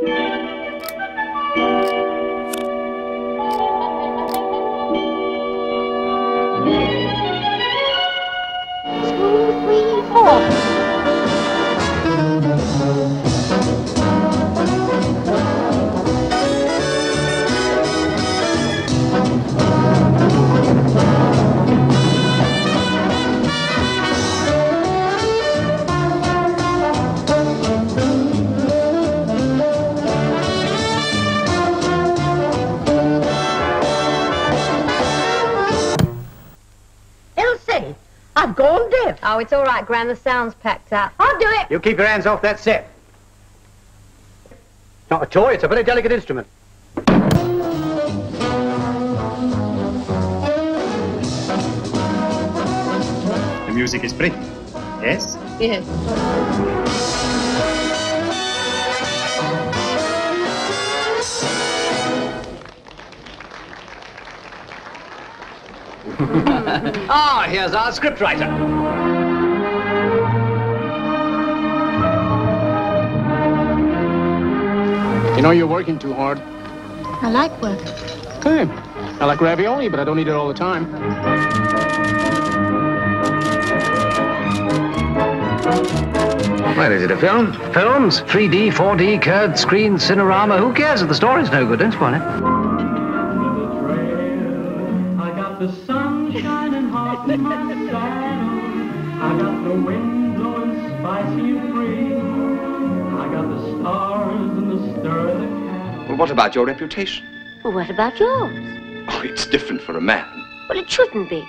Two, I've gone deaf. Oh, it's all right, Gran. The sound's packed up. I'll do it. You keep your hands off that set. Not a toy, it's a very delicate instrument. The music is pretty. Yes? Yes. Ah, here's our scriptwriter. You know you're working too hard. I like work. Hey, I like ravioli, but I don't eat it all the time. Well, is it a film? Films? 3D, 4D, curved screen, cinerama. Who cares if the story's no good? Don't spoil it. I got the shining hot in my saddle. I got the wind blowing spicy and free. I got the stars in the stir of the cat. Well, what about your reputation? Well, what about yours? Oh, it's different for a man. Well, it shouldn't be.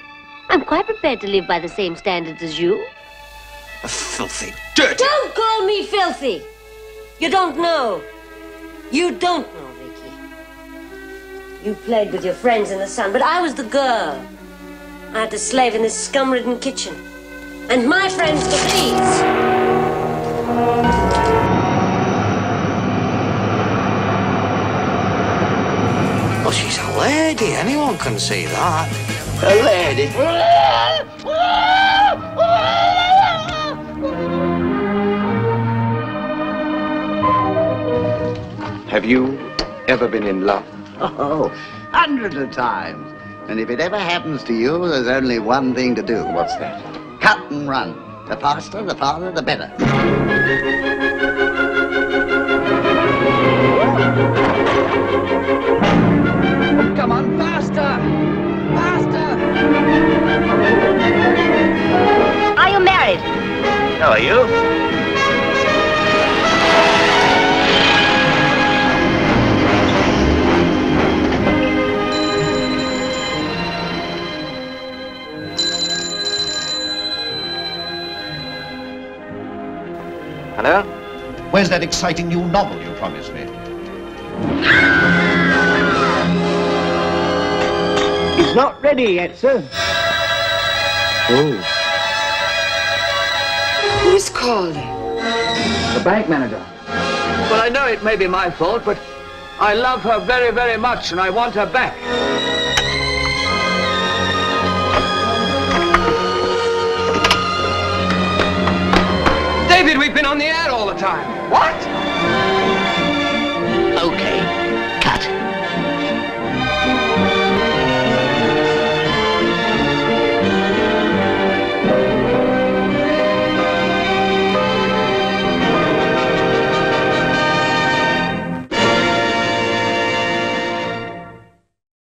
I'm quite prepared to live by the same standards as you. A filthy, dirty. Don't call me filthy. You don't know. You don't know, Ricky. You played with your friends in the sun, but I was the girl. I had to slave in this scum-ridden kitchen. And my friends to these. Well, she's a lady. Anyone can see that. A lady. Have you ever been in love? Oh, hundreds of times. And if it ever happens to you, there's only one thing to do. What's that? Cut and run. The faster, the farther, the better. Come on, faster! Faster! Are you married? How are you? Hello? Where's that exciting new novel you promised me? It's not ready yet, sir. Oh. Who's calling? The bank manager. Well, I know it may be my fault, but I love her very, very much, and I want her back. Time. What?